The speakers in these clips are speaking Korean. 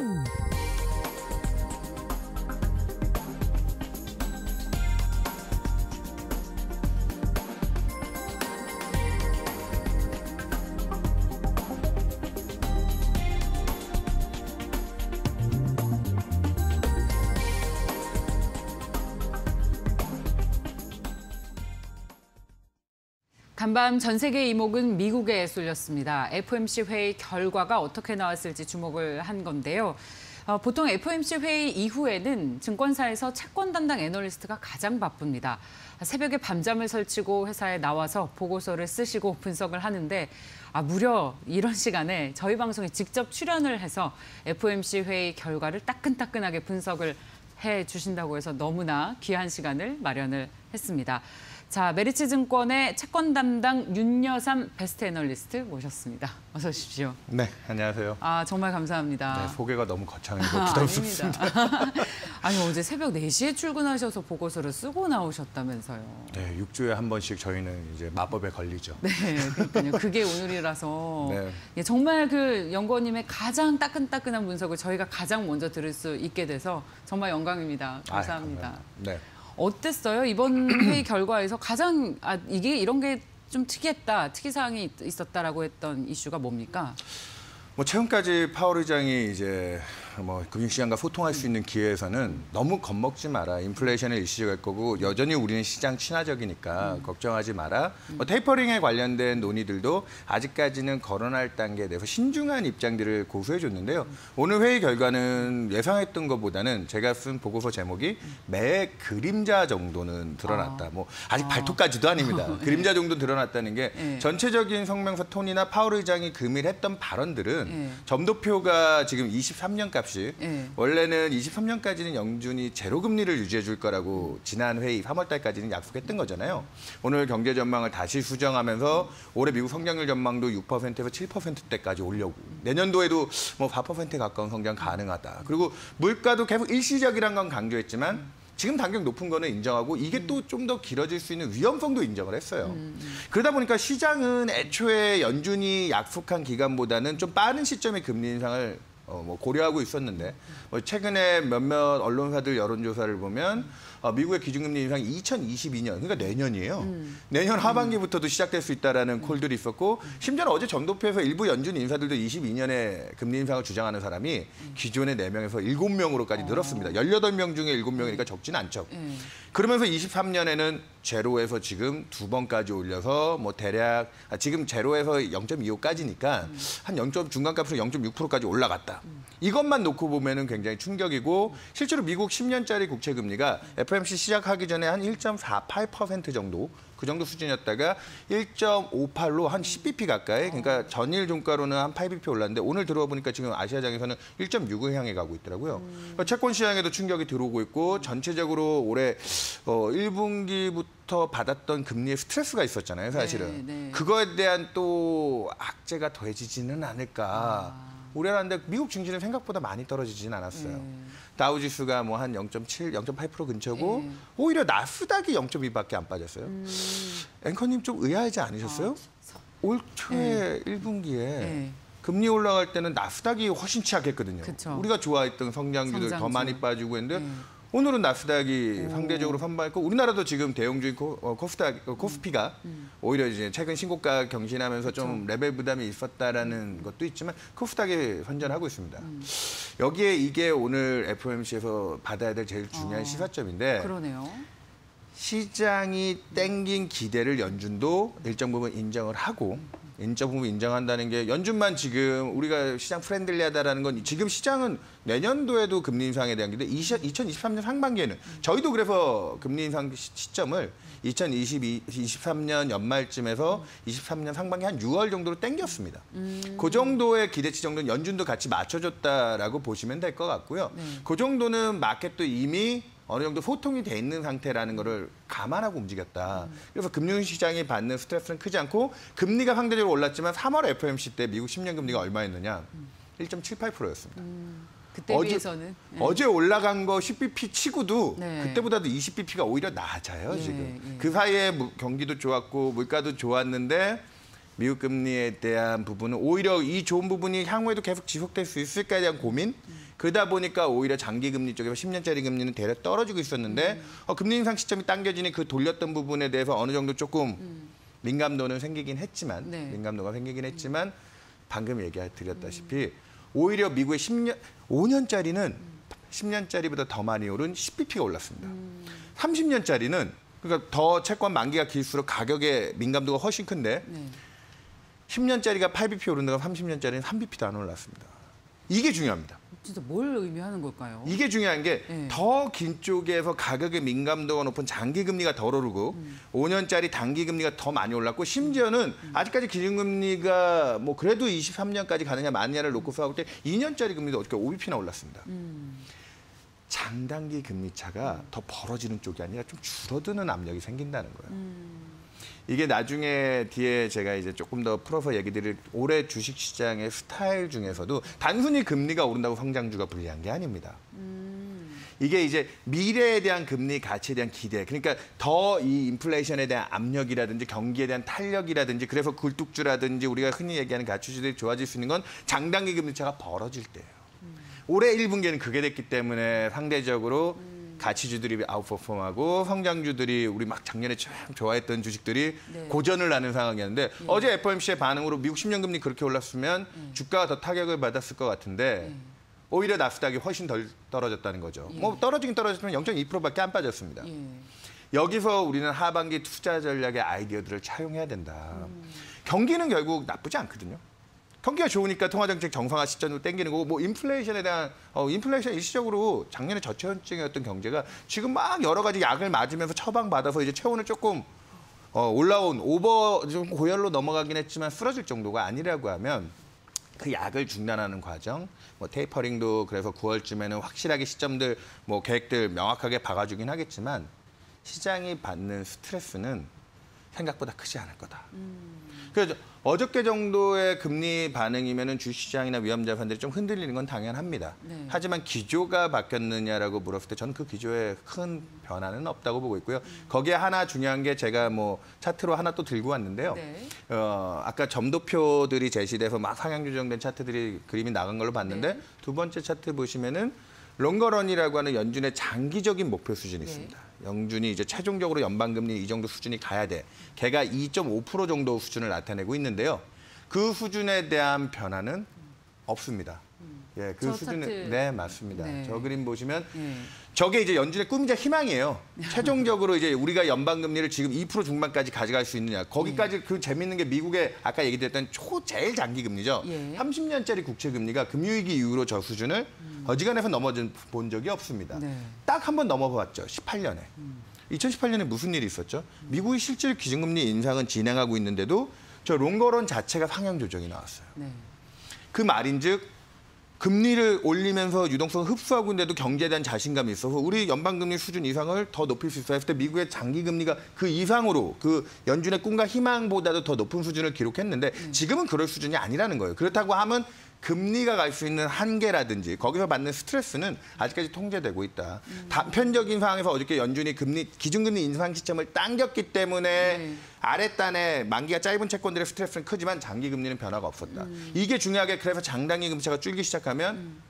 Ooh. 간밤 전 세계 이목은 미국에 쏠렸습니다. FOMC 회의 결과가 어떻게 나왔을지 주목을 한 건데요. 어, 보통 FOMC 회의 이후에는 증권사에서 채권 담당 애널리스트가 가장 바쁩니다. 새벽에 밤잠을 설치고 회사에 나와서 보고서를 쓰시고 분석을 하는데 아, 무려 이런 시간에 저희 방송에 직접 출연을 해서 FOMC 회의 결과를 따끈따끈하게 분석을 해 주신다고 해서 너무나 귀한 시간을 마련을 했습니다. 자, 메리츠 증권의 채권 담당 윤여삼 베스트 애널리스트 모셨습니다. 어서 오십시오. 네, 안녕하세요. 아, 정말 감사합니다. 네, 소개가 너무 거창해서 부담스럽습니다. 아, 아니, 어제 새벽 4시에 출근하셔서 보고서를 쓰고 나오셨다면서요. 네, 6주에 한 번씩 저희는 이제 마법에 걸리죠. 네, 그러니까요. 그게 오늘이라서 네. 예, 정말 그 연구원님의 가장 따끈따끈한 분석을 저희가 가장 먼저 들을 수 있게 돼서 정말 영광입니다. 아, 감사합니다. 감사합니다. 네. 어땠어요? 이번 회의 결과에서 가장 아 이게 이런 게 좀 특이했다, 특이 사항이 있- 있었다라고 했던 이슈가 뭡니까? 뭐 최근까지 파월 의장이 이제 뭐 금융시장과 소통할 수 있는 기회에서는 너무 겁먹지 마라. 인플레이션을 일시할 거고 여전히 우리는 시장 친화적이니까 걱정하지 마라. 뭐 테이퍼링에 관련된 논의들도 아직까지는 거론할 단계에 대해서 신중한 입장들을 고수해 줬는데요. 오늘 회의 결과는 예상했던 것보다는 제가 쓴 보고서 제목이 매 그림자 정도는 드러났다. 뭐 아직 발톱까지도 아닙니다. 그림자 정도 드러났다는 게 예. 전체적인 성명서 톤이나 파월 의장이 금일 했던 발언들은 예. 점도표가 지금 23년 값이 예. 원래는 23년까지는 영준이 제로 금리를 유지해 줄 거라고 지난 회의 3월 달까지는 약속했던 거잖아요. 오늘 경제 전망을 다시 수정하면서 올해 미국 성장률 전망도 6%에서 7%대까지 올려고 내년도에도 뭐 4%에 가까운 성장 가능하다. 그리고 물가도 계속 일시적이란 건 강조했지만 지금 단격 높은 거는 인정하고 이게 또 좀 더 길어질 수 있는 위험성도 인정을 했어요. 그러다 보니까 시장은 애초에 연준이 약속한 기간보다는 좀 빠른 시점에 금리 인상을 어, 뭐 고려하고 있었는데 뭐 최근에 몇몇 언론사들 여론조사를 보면 어, 미국의 기준금리 인상이 2022년 그러니까 내년이에요. 내년 하반기부터도 시작될 수 있다라는 콜들이 있었고 심지어는 어제 전도표에서 일부 연준 인사들도 22년에 금리 인상을 주장하는 사람이 기존의 4명에서 7명으로까지 늘었습니다. 18명 중에 7명이니까 적지는 않죠. 예. 그러면서 23년에는 제로에서 지금 두 번까지 올려서 뭐 대략 아, 지금 제로에서 0.25까지니까 한 0. 중간값으로 0.6%까지 올라갔다. 이것만 놓고 보면은 굉장히 충격이고 실제로 미국 10년짜리 국채 금리가 FOMC 시작하기 전에 한 1.48% 정도 그 정도 수준이었다가 1.58로 한 10bp 가까이 그러니까 전일 종가로는 한 8bp 올랐는데 오늘 들어와 보니까 지금 아시아장에서는 1.6을 향해 가고 있더라고요. 그러니까 채권 시장에도 충격이 들어오고 있고 전체적으로 올해 어 1분기부터 받았던 금리의 스트레스가 있었잖아요, 사실은. 네, 네. 그거에 대한 또 악재가 더해지지는 않을까. 우려하는데 미국 증시는 생각보다 많이 떨어지지는 않았어요. 네. 다우지수가 뭐 한 0.7, 0.8% 근처고 네. 오히려 나스닥이 0.2밖에 안 빠졌어요. 음. 앵커님 좀 의아하지 않으셨어요? 서- 올 초에 1분기에 네. 금리 올라갈 때는 나스닥이 훨씬 취약했거든요. 그쵸. 우리가 좋아했던 성장주들 더 성장주. 많이 빠지고 했는데 네. 오늘은 나스닥이 상대적으로 선방했고 우리나라도 지금 대형주인 코, 어, 코스닥, 어, 코스피가 음. 오히려 이제 최근 신고가 경신하면서 좀 레벨 부담이 음. 있었다라는 것도 있지만 코스닥이 선전하고 있습니다. 음. 여기에 이게 오늘 FOMC에서 받아야 될 제일 중요한 어. 시사점인데 그러네요. 시장이 땡긴 기대를 연준도 일정 부분 인정을 하고 일정 부분 인정한다는 게 연준만 지금 우리가 시장 friendly하다라는 건 지금 시장은 내년도에도 금리 인상에 대한 20, 2023년 상반기에는 저희도 그래서 금리 인상 시- 시점을 2022, 23년 연말쯤에서 23년 상반기 한 6월 정도로 땡겼습니다. 그 정도의 기대치 정도는 연준도 같이 맞춰줬다라고 보시면 될 것 같고요. 네. 그 정도는 마켓도 이미 어느 정도 소통이 돼 있는 상태라는 거를 감안하고 움직였다. 그래서 금융시장이 받는 스트레스는 크지 않고 금리가 상대적으로 올랐지만 3월 FOMC 때 미국 10년 금리가 얼마였느냐? 1.78%였습니다. 그때 어제- 비해서는 예. 어제 올라간 거 10bp 치고도 네. 그때보다도 20bp가 오히려 낮아요 예, 지금. 예. 그 사이에 무- 경기도 좋았고 물가도 좋았는데 미국 금리에 대한 부분은 오히려 이 좋은 부분이 향후에도 계속 지속될 수 있을까에 대한 고민 그러다 보니까 오히려 장기 금리 쪽에서 10년짜리 금리는 대략 떨어지고 있었는데 어, 금리 인상 시점이 당겨지니 그 돌렸던 부분에 대해서 어느 정도 조금 민감도는 생기긴 했지만 네. 민감도가 생기긴 했지만 방금 얘기 드렸다시피 오히려 미국의 10년 5년짜리는 10년짜리보다 더 많이 오른 10bp가 올랐습니다. 30년짜리는 그러니까 더 채권 만기가 길수록 가격의 민감도가 훨씬 큰데 네. 10년짜리가 8bp 오른다가 30년짜리는 3bp도 안 올랐습니다. 이게 중요합니다. 진짜 뭘 의미하는 걸까요? 이게 중요한 게 네. 더긴 쪽에서 가격의 민감도가 높은 장기 금리가 덜 오르고 5년짜리 단기 금리가 더 많이 올랐고 심지어는 아직까지 기준금리가 뭐 그래도 23년까지 가느냐 마느냐를 놓고 싸울 때 2년짜리 금리도 어저께 5bp나 올랐습니다. 장단기 금리 차가 더 벌어지는 쪽이 아니라 좀 줄어드는 압력이 생긴다는 거예요. 이게 나중에 뒤에 제가 이제 조금 더 풀어서 얘기 드릴 올해 주식 시장의 스타일 중에서도 단순히 금리가 오른다고 성장주가 불리한 게 아닙니다. 이게 이제 미래에 대한 금리 가치에 대한 기대 그러니까 더 이 인플레이션에 대한 압력이라든지 경기에 대한 탄력이라든지 그래서 굴뚝주라든지 우리가 흔히 얘기하는 가치주들이 좋아질 수 있는 건 장단기 금리 차가 벌어질 때예요. 올해 1분기에는 그게 됐기 때문에 상대적으로 가치주들이 아웃퍼폼하고 성장주들이 우리 막 작년에 참 좋아했던 주식들이 네. 고전을 나는 상황이었는데 어제 FOMC의 반응으로 미국 10년 금리 그렇게 올랐으면 주가가 더 타격을 받았을 것 같은데 오히려 나스닥이 훨씬 덜 떨어졌다는 거죠. 예. 뭐 떨어지긴 떨어졌지만 0.2%밖에 안 빠졌습니다. 예. 여기서 우리는 하반기 투자 전략의 아이디어들을 차용해야 된다. 경기는 결국 나쁘지 않거든요. 경기가 좋으니까 통화정책 정상화 시점으로 땡기는 거고 뭐 인플레이션에 대한 어, 인플레이션 일시적으로 작년에 저체온증이었던 경제가 지금 막 여러 가지 약을 맞으면서 처방 받아서 이제 체온을 조금 어, 올라온 오버 좀 고열로 넘어가긴 했지만 쓰러질 정도가 아니라고 하면 그 약을 중단하는 과정, 뭐 테이퍼링도 그래서 9월쯤에는 확실하게 시점들, 뭐 계획들 명확하게 박아주긴 하겠지만 시장이 받는 스트레스는 생각보다 크지 않을 거다. 그래서 어저께 정도의 금리 반응이면은 주시장이나 위험자산들이 좀 흔들리는 건 당연합니다. 네. 하지만 기조가 바뀌었느냐라고 물었을 때 저는 그 기조에 큰 변화는 없다고 보고 있고요. 거기에 하나 중요한 게 제가 뭐 차트로 하나 또 들고 왔는데요. 네. 어, 아까 점도표들이 제시돼서 막 상향 조정된 차트들이 그림이 나간 걸로 봤는데 네. 두 번째 차트 보시면은 롱거런이라고 하는 연준의 장기적인 목표 수준이 네. 있습니다. 연준이 이제 최종적으로 연방금리 이 정도 수준이 가야 돼. 걔가 2.5% 정도 수준을 나타내고 있는데요. 그 수준에 대한 변화는 없습니다. 예, 그저 수준은 차트. 네 맞습니다. 네. 저 그림 보시면 예. 저게 이제 연준의 꿈이자 희망이에요. 최종적으로 이제 우리가 연방 금리를 지금 2% 중반까지 가져갈 수 있느냐. 거기까지 그 재밌는 게 미국의 아까 얘기드렸던 초 제일 장기 금리죠. 예. 30년짜리 국채 금리가 금융 위기 이후로 저 수준을 어지간해서 넘어진 본 적이 없습니다. 네. 딱한 번 넘어봤죠. 18년에. 2018년에 무슨 일이 있었죠? 미국이 실질 기준금리 인상은 진행하고 있는데도 저 롱거런 자체가 상향 조정이 나왔어요. 네. 그 말인즉 금리를 올리면서 유동성을 흡수하고 있는데도 경제에 대한 자신감이 있어서 우리 연방금리 수준 이상을 더 높일 수 있어요. 했을 때 미국의 장기 금리가 그 이상으로 그 연준의 꿈과 희망보다도 더 높은 수준을 기록했는데 지금은 그럴 수준이 아니라는 거예요. 그렇다고 하면 금리가 갈 수 있는 한계라든지 거기서 받는 스트레스는 아직까지 통제되고 있다. 단편적인 상황에서 어저께 연준이 금리 기준금리 인상 시점을 당겼기 때문에 네. 아랫단에 만기가 짧은 채권들의 스트레스는 크지만 장기 금리는 변화가 없었다. 이게 중요하게 그래서 장단기 금리차가 줄기 시작하면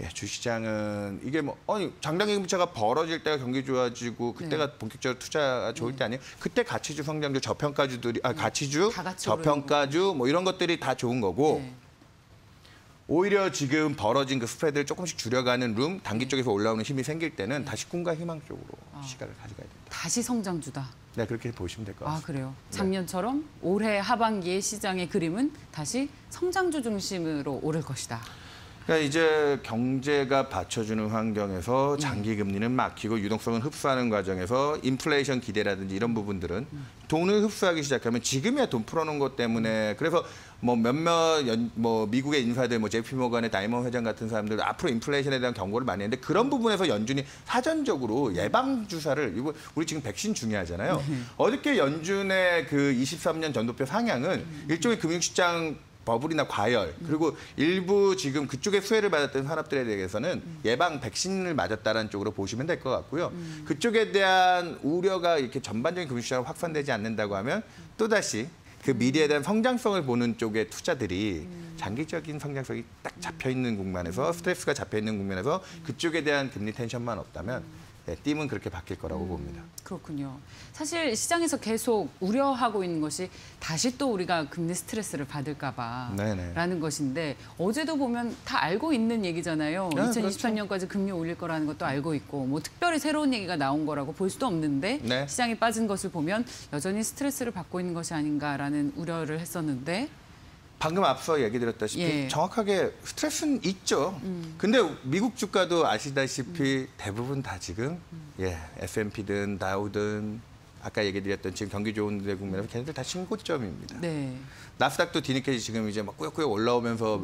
예, 주시장은 이게 뭐 아니 장단기 금리차가 벌어질 때가 경기 좋아지고 그때가 본격적으로 투자가 좋을 때 아니에요? 그때 가치주 성장주 저평가주들이 아 가치주 다 같이 오르는 저평가주 뭐 이런 것들이 다 좋은 거고 네. 오히려 지금 벌어진 그 스프레드를 조금씩 줄여가는 룸 단기 쪽에서 올라오는 힘이 생길 때는 다시 꿈과 희망 쪽으로 시각을 가져가야 된다. 다시 성장주다. 네 그렇게 보시면 될것아 같습니다. 그래요. 작년처럼 올해 하반기의 시장의 그림은 다시 성장주 중심으로 오를 것이다. 그러니까 이제 경제가 받쳐주는 환경에서 장기 금리는 막히고 유동성은 흡수하는 과정에서 인플레이션 기대라든지 이런 부분들은 돈을 흡수하기 시작하면 지금이야 돈 풀어놓은 것 때문에 그래서 뭐 몇몇 연, 뭐 미국의 인사들 뭐 제피 모간의 다이먼 회장 같은 사람들 앞으로 인플레이션에 대한 경고를 많이 했는데 그런 부분에서 연준이 사전적으로 예방 주사를 이거 우리 지금 백신 중요하잖아요. 어저께 연준의 그 23년 전도표 상향은 일종의 금융시장 버블이나 과열 그리고 일부 지금 그쪽에 수혜를 받았던 산업들에 대해서는 예방 백신을 맞았다는 쪽으로 보시면 될 것 같고요. 그쪽에 대한 우려가 이렇게 전반적인 금융시장으로 확산되지 않는다고 하면 또다시 그 미래에 대한 성장성을 보는 쪽의 투자들이 장기적인 성장성이 딱 잡혀 있는 국면에서 스트레스가 잡혀 있는 국면에서 그쪽에 대한 금리 텐션만 없다면 예, 띠은 그렇게 바뀔 거라고 봅니다. 그렇군요. 사실 시장에서 계속 우려하고 있는 것이 다시 또 우리가 금리 스트레스를 받을까. 봐라는 것인데 어제도 보면 다 알고 있는 얘기잖아요. 네, 2023년까지 금리 올릴 거라는 것도 알고 있고 뭐 특별히 새로운 얘기가 나온 거라고 볼 수도 없는데 네. 시장이 빠진 것을 보면 여전히 스트레스를 받고 있는 것이 아닌가라는 우려를 했었는데 방금 앞서 얘기 드렸다시피 예. 음. 정확하게 스트레스는 있죠. 근데 미국 주가도 아시다시피 대부분 다 지금 음. 예, S&P든 다우든 아까 얘기 드렸던 지금 경기 좋은 데 국면에서 걔네들 다 신고점입니다. 네. 나스닥도 디니케이 지금 이제 막 꾸역꾸역 올라오면서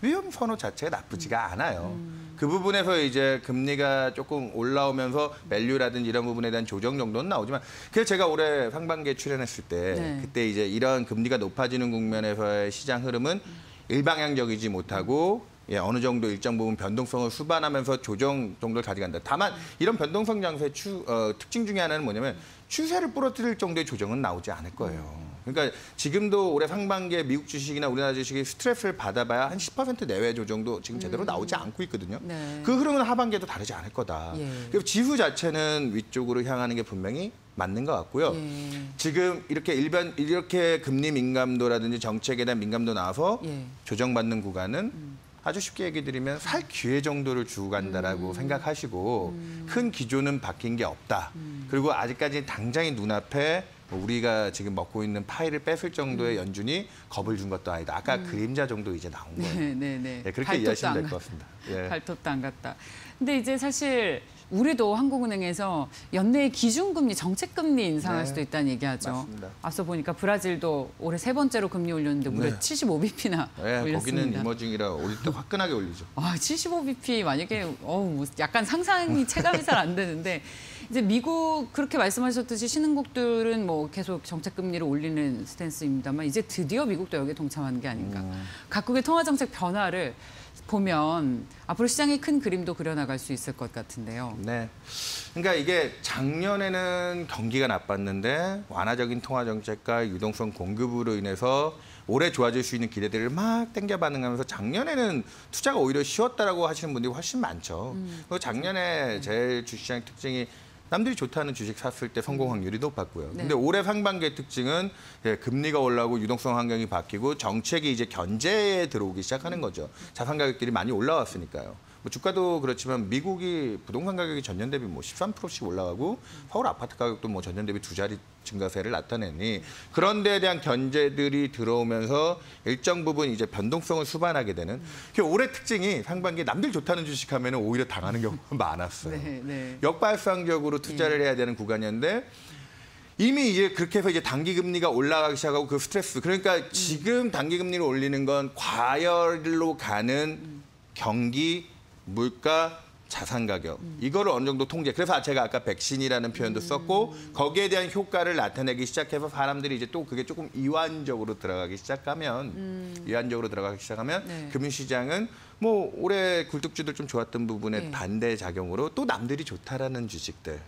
위험 선호 자체가 나쁘지가 않아요. 그 부분에서 이제 금리가 조금 올라오면서 밸류라든지 이런 부분에 대한 조정 정도는 나오지만 그래서 제가 올해 상반기에 출연했을 때 네. 그때 이제 이런 금리가 높아지는 국면에서의 시장 흐름은 일방향적이지 못하고 예, 어느 정도 일정 부분 변동성을 수반하면서 조정 정도를 가져간다. 다만 이런 변동성 장세의 추, 어, 특징 중에 하나는 뭐냐면 추세를 부러뜨릴 정도의 조정은 나오지 않을 거예요. 그러니까 지금도 올해 상반기에 미국 주식이나 우리나라 주식이 스트레스를 받아봐야 한 10% 내외 조정도 지금 제대로 나오지 않고 있거든요. 네. 그 흐름은 하반기에도 다르지 않을 거다. 예. 그리고 지수 자체는 위쪽으로 향하는 게 분명히 맞는 것 같고요. 예. 지금 이렇게 일반 이렇게 금리 민감도라든지 정책에 대한 민감도 나와서 예. 조정받는 구간은 아주 쉽게 얘기 드리면 살 기회 정도를 주고 간다라고 생각하시고 큰 기조는 바뀐 게 없다. 그리고 아직까지 당장의 눈앞에 뭐 우리가 지금 먹고 있는 파이를 뺏을 정도의 연준이 겁을 준 것도 아니다. 아까 그림자 정도 이제 나온 거예요. 네, 네, 네. 예, 그렇게 이해하시면 안될 가- 것 같습니다. 예. 발톱도 안 갔다. 근데 이제 사실 우리도 한국은행에서 연내 기준금리, 정책금리 인상할 네, 수도 있다는 얘기하죠. 맞습니다. 앞서 보니까 브라질도 올해 세 번째로 금리 올렸는데 무려 네. 75bp나 예, 거기는 올렸습니다. 이머징이라 올릴 때 화끈하게 올리죠. 아, 75bp 만약에 어우 뭐 약간 상상이 체감이 잘 안 되는데 이제 미국 그렇게 말씀하셨듯이 신흥국들은 뭐 계속 정책 금리를 올리는 스탠스입니다만 이제 드디어 미국도 여기에 동참하는 게 아닌가. 각국의 통화 정책 변화를 보면 앞으로 시장의 큰 그림도 그려나갈 수 있을 것 같은데요. 네. 그러니까 이게 작년에는 경기가 나빴는데 완화적인 통화 정책과 유동성 공급으로 인해서 올해 좋아질 수 있는 기대들을 막 땡겨 반응하면서 작년에는 투자가 오히려 쉬웠다라고 하시는 분들이 훨씬 많죠. 그리고 작년에 제일 주시장 특징이 남들이 좋다는 주식 샀을 때 성공 확률이 높았고요. 네. 근데 올해 상반기의 특징은 예, 금리가 올라오고 유동성 환경이 바뀌고 정책이 이제 견제에 들어오기 시작하는 거죠. 자산 가격들이 많이 올라왔으니까요. 뭐 주가도 그렇지만 미국이 부동산 가격이 전년 대비 뭐 13%씩 올라가고 서울 아파트 가격도 뭐 전년 대비 두 자리 증가세를 나타내니 그런 데에 대한 견제들이 들어오면서 일정 부분 이제 변동성을 수반하게 되는 그 올해 특징이 상반기에 남들 좋다는 주식 하면 오히려 당하는 경우가 많았어요. 네, 네. 역발상적으로 투자를 해야 되는 구간이었는데 이미 이제 그렇게 해서 이제 단기 금리가 올라가기 시작하고 그 스트레스 그러니까 지금 단기 금리를 올리는 건 과열로 가는 경기 물가 자산 가격. 이거를 어느 정도 통제. 그래서 제가 아까 백신이라는 표현도 썼고 거기에 대한 효과를 나타내기 시작해서 사람들이 이제 또 그게 조금 이완적으로 들어가기 시작하면 이완적으로 들어가기 시작하면 네. 금융시장은 뭐 올해 굴뚝주들 좀 좋았던 부분에 네. 반대 작용으로 또 남들이 좋다라는 주식들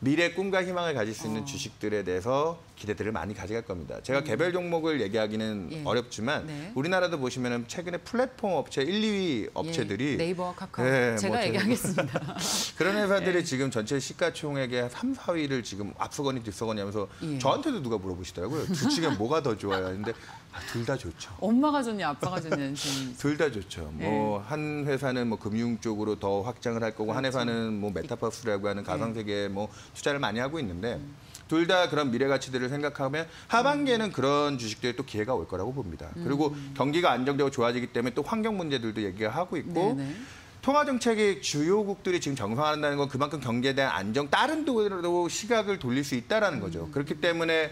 미래 꿈과 희망을 가질 수 있는 어. 주식들에 대해서 기대들을 많이 가져갈 겁니다. 제가 개별 종목을 얘기하기는 음. 예. 어렵지만 네. 우리나라도 보시면은 최근에 플랫폼 업체 1, 2위 업체들이 예, 네이버와 카카오 네, 제가 뭐 얘기하겠습니다. 그런 예. 회사들이 지금 전체 시가총액의 3, 4위를 지금 앞서거니 뒤서거니 하면서 예. 저한테도 누가 물어보시더라고요. 두 중에 뭐가 더 좋아요? 근데 아, 둘 다 좋죠. 엄마가 좋냐 아빠가 좋냐는 지금 둘다 좋죠. 예. 뭐한 회사는 뭐 금융 쪽으로 더 확장을 할 거고 한 그렇죠. 회사는 뭐 메타버스라고 하는 가상 세계에 뭐 투자를 많이 하고 있는데 음. 둘다 그런 미래 가치들을 생각하면 하반기에는 그런 주식들에 또 기회가 올 거라고 봅니다. 그리고 경기가 안정되고 좋아지기 때문에 또 환경 문제들도 얘기가 하고 있고 네네. 통화 정책의 주요국들이 지금 정상화한다는 건 그만큼 경기에 대한 안정 다른 도로 시각을 돌릴 수 있다라는 거죠. 그렇기 때문에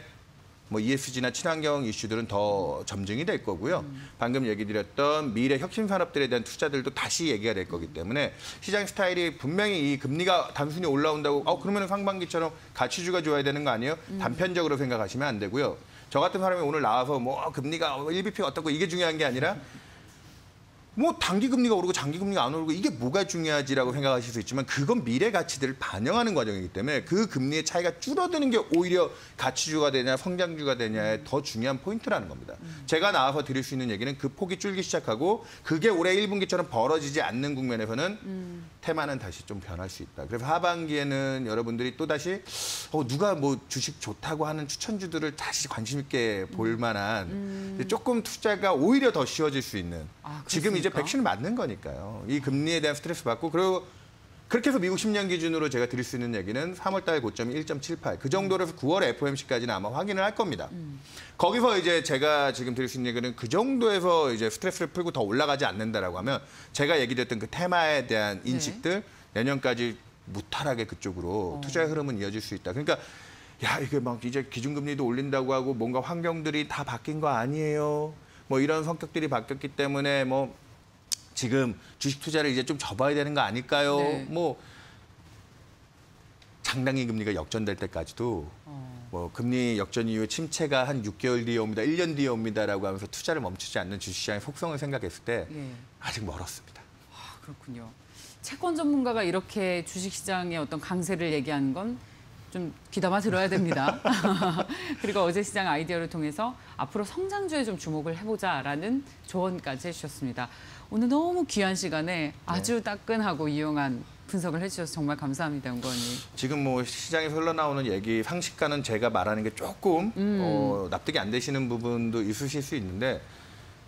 뭐 ESG나 친환경 이슈들은 더 점증이 될 거고요. 방금 얘기 드렸던 미래 혁신 산업들에 대한 투자들도 다시 얘기가 될 거기 때문에 시장 스타일이 분명히 이 금리가 단순히 올라온다고 어 그러면 상반기처럼 가치주가 좋아야 되는 거 아니에요? 단편적으로 생각하시면 안 되고요. 저 같은 사람이 오늘 나와서 뭐 금리가 1bp 어떻고 이게 중요한 게 아니라 뭐 단기 금리가 오르고 장기 금리가 안 오르고 이게 뭐가 중요하지라고 생각하실 수 있지만 그건 미래 가치들을 반영하는 과정이기 때문에 그 금리의 차이가 줄어드는 게 오히려 가치주가 되냐 성장주가 되냐의 더 중요한 포인트라는 겁니다. 제가 나와서 드릴 수 있는 얘기는 그 폭이 줄기 시작하고 그게 올해 1분기처럼 벌어지지 않는 국면에서는 테마는 다시 좀 변할 수 있다. 그래서 하반기에는 여러분들이 또 다시 어, 누가 뭐 주식 좋다고 하는 추천주들을 다시 관심 있게 볼 만한 조금 투자가 오히려 더 쉬워질 수 있는 아, 지금 이제? 백신을 맞는 거니까요. 이 금리에 대한 스트레스 받고 그리고 그렇게 해서 미국 10년 기준으로 제가 드릴 수 있는 얘기는 3월 달 고점이 1.78. 그 정도로서 9월 FOMC까지는 아마 확인을 할 겁니다. 거기서 이제 제가 지금 드릴 수 있는 얘기는 그 정도에서 이제 스트레스를 풀고 더 올라가지 않는다라고 하면 제가 얘기드렸던 그 테마에 대한 인식들 내년까지 무탈하게 그쪽으로 투자의 흐름은 이어질 수 있다. 그러니까 야 이게 막 이제 기준금리도 올린다고 하고 뭔가 환경들이 다 바뀐 거 아니에요. 뭐 이런 성격들이 바뀌었기 때문에 뭐 지금 주식 투자를 이제 좀 접어야 되는 거 아닐까요? 네. 뭐 장당기 금리가 역전될 때까지도 어. 뭐 금리 역전 이후에 침체가 한 6개월 뒤에 옵니다, 1년 뒤에 옵니다라고 하면서 투자를 멈추지 않는 주식시장의 속성을 생각했을 때 예. 아직 멀었습니다. 아, 그렇군요. 채권 전문가가 이렇게 주식시장의 어떤 강세를 얘기하는 건 좀 귀담아 들어야 됩니다. 그리고 어제 시장 아이디어를 통해서 앞으로 성장주에 좀 주목을 해보자라는 조언까지 해주셨습니다. 오늘 너무 귀한 시간에 아주 따끈하고 이용한 분석을 해주셔서 정말 감사합니다, 연구원님. 지금 뭐 시장에서 흘러나오는 얘기 상식과는 제가 말하는 게 조금 음. 어, 납득이 안 되시는 부분도 있으실 수 있는데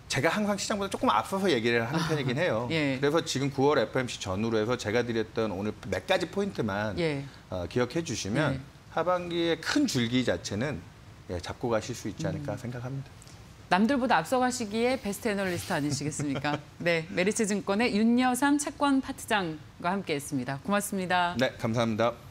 제가 항상 시장보다 조금 앞서서 얘기를 하는 편이긴 해요. 예. 그래서 지금 9월 FMC 전후로 해서 제가 드렸던 오늘 몇 가지 포인트만 예. 어, 기억해 주시면 예. 하반기의 큰 줄기 자체는 예, 잡고 가실 수 있지 음. 않을까 생각합니다. 남들보다 앞서가시기에 베스트 애널리스트 아니시겠습니까? 네, 메리츠 증권의 윤여삼 채권 파트장과 함께했습니다. 고맙습니다. 네, 감사합니다.